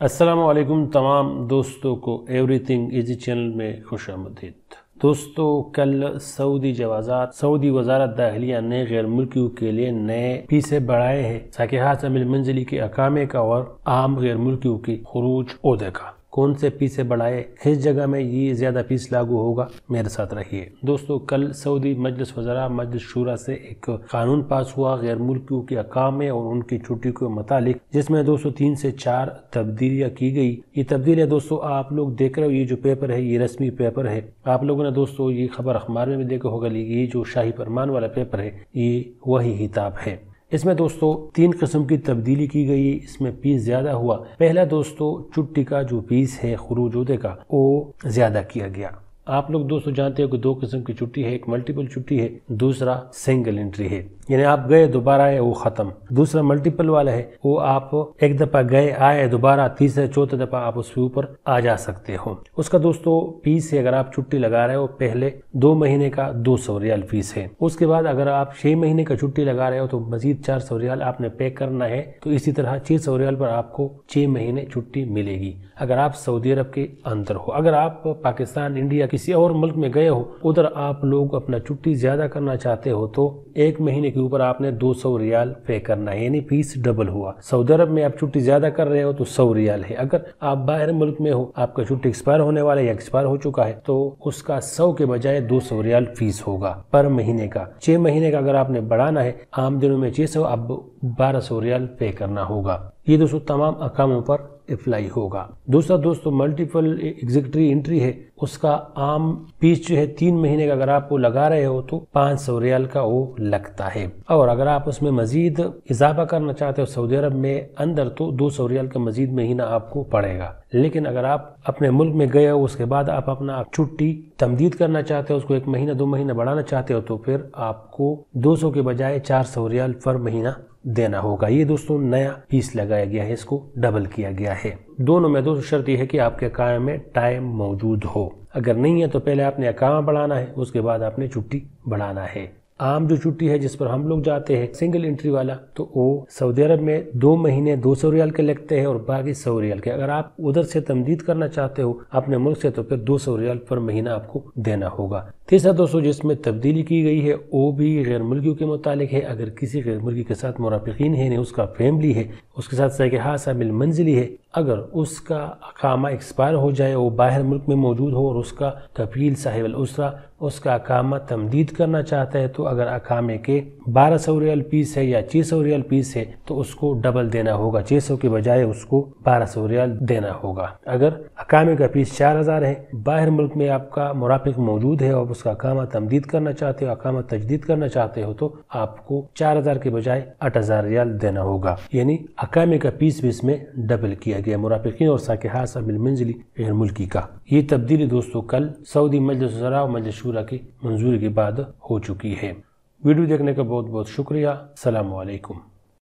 असलकुम तमाम दोस्तों को एवरीथिंग इजी चैनल में खुश आमदीद। दोस्तों, कल सऊदी जवाजात, सऊदी वजारत दाखिलिया ने गैर मुल्कियों के लिए नए फीसे बढ़ाए हैं, ताकि हाथ अमिल मंजिली के अकामे का और आम गैर मुल्कियों की खरूज ओदे का कौन से फीसे बढ़ाए, किस जगह में ये ज़्यादा फ़ीस लागू होगा, मेरे साथ रहिए। दोस्तों, कल सऊदी मजलिस वजरा मजलिस शुरा से एक कानून पास हुआ गैर मुल्कियों के अकामे और उनकी छुट्टी के मुतालिक, जिसमें दोस्तों तीन से चार तब्दीलियाँ की गई। ये तब्दीलियाँ दोस्तों आप लोग देख रहे हो, ये जो पेपर है, ये रस्मी पेपर है। आप लोगों ने दोस्तों ये खबर अखबार में भी देखा होगा, ये जो शाही फरमान वाला पेपर है, ये वही हिताब है। इसमें दोस्तों, तीन किस्म की तब्दीली की गई। इसमें पीस ज़्यादा हुआ। पहला दोस्तों, चुट्टी का जो पीस है खरूज का, वो ज़्यादा किया गया। आप लोग दोस्तों जानते हो कि दो किस्म की छुट्टी है, एक मल्टीपल छुट्टी है, दूसरा सिंगल एंट्री है। यानी आप गए, दोबारा आए, वो खत्म। दूसरा मल्टीपल वाला है, वो आप एक दफ़ा गए, आए, दोबारा तीसरे, चौथे दफ़ा आप उसके ऊपर आ जा सकते हो। उसका दोस्तों फ़ीस है अगर आप छुट्टी लगा रहे हो, पहले दो महीने का दो सौ रियाल फ़ीस है। उसके बाद अगर आप छह महीने का छुट्टी लगा रहे हो तो मजीद चार सौ रियाल आपने पे करना है तो इसी तरह छह सौ रियाल पर आपको छह महीने छुट्टी मिलेगी। अगर आप सऊदी अरब के अंदर हो, अगर आप पाकिस्तान, इंडिया किसी और मुल्क में गए हो, उधर आप लोग अपना छुट्टी ज़्यादा करना चाहते हो तो एक महीने के ऊपर आपने 200 रियाल पे करना है, यानी फ़ीस डबल हुआ। सऊदी अरब में आप छुट्टी ज़्यादा कर रहे हो तो सौ रियाल है। अगर आप बाहर मुल्क में हो, आपका छुट्टी एक्सपायर होने वाला या एक्सपायर हो चुका है तो उसका सौ के बजाय दो सौ रियाल फ़ीस होगा पर महीने का। छह महीने का अगर आपने बढ़ाना है, आम दिनों में छह सौ, अब बारह सौ रियाल पे करना होगा। ये दोस्तों तमाम अकामों पर अप्लाई होगा। दूसरा दोस्तों मल्टीपल एग्जिक्टरी एंट्री है, उसका आम फ़ीस जो है, तीन महीने का अगर आप वो लगा रहे हो तो पाँच सौ रियाल का वो लगता है। और अगर आप उसमें मजीद इजाफा करना चाहते हो सऊदी अरब में अंदर तो दो सौ रियाल का मजीद महीना आपको पड़ेगा। लेकिन अगर आप अपने मुल्क में गए हो, उसके बाद आप अपना छुट्टी तमदीद करना चाहते हो, उसको एक महीना, दो महीना बढ़ाना चाहते हो तो फिर आपको दो सौ के बजाय चार सौ रियाल पर महीना देना होगा। ये दोस्तों, नया पीस लगाया गया है, इसको डबल किया गया है। दोनों में दोस्तों शर्त यह है कि आपके अकाउंट में टाइम मौजूद हो। अगर नहीं है तो पहले आपने अकामा बढ़ाना है, उसके बाद आपने छुट्टी बढ़ाना है। आम जो छुट्टी है जिस पर हम लोग जाते हैं सिंगल एंट्री वाला तो वो सऊदी अरब में दो महीने दो सौ रियाल के लगते हैं और बाकी सौ रियाल के। अगर आप उधर से तमदीद करना चाहते हो, अपने मुल्क से तो फिर दो सौ रियाल पर महीना आपको देना होगा। तीसरा दोस्तों, जिसमें तब्दीली की गई है, वो भी गैर मुल्कियों के मुतालिक है। अगर किसी गैर मुल्की के साथ मुराफिकीन है उसका फैमिली है, उसके साथ सह हादसा मिल मंजिली है, अगर उसका अकामा एक्सपायर हो जाए, वो बाहर मुल्क में मौजूद हो और उसका कफील साहिब उसरा उसका अकामा तमदीद करना चाहता है तो अगर अकामे के बारह सौ रियल पीस है या छः सौ रियल पीस है तो उसको डबल देना होगा। छः सौ के बजाय उसको बारह सौ रियल देना होगा। अगर अकामे का पीस चार हज़ार है, बाहर मुल्क में आपका मुराफिक मौजूद है और उसका अकामा तमदीद करना चाहते हो अकामा तजदीद करना चाहते हो तो आपको चार हज़ार के बजाय आठ हज़ार रियाल देना होगा। यानी अकामे का पीस भी इसमें डबल किया गया, मुराफिकीन और साकिहास अमिल मंजिली मुल्की का। ये तब्दीली दोस्तों, कल सऊदी मजलिस मजलिस शुरा की मंजूरी के बाद हो चुकी है। वीडियो देखने का बहुत बहुत शुक्रिया सलामकुम